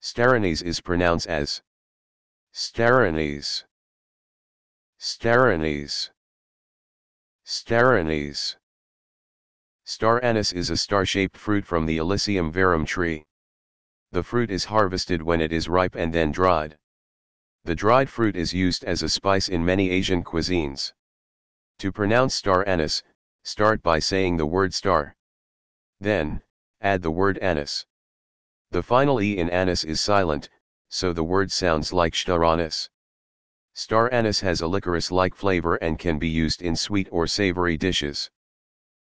Staranese is pronounced as Staranese. Staranese. Staranese. Star anise is a star-shaped fruit from the Illicium verum tree. The fruit is harvested when it is ripe and then dried. The dried fruit is used as a spice in many Asian cuisines. To pronounce star anise, start by saying the word star. Then, add the word anise. The final E in anise is silent, so the word sounds like staranis. Star anise has a licorice-like flavor and can be used in sweet or savory dishes.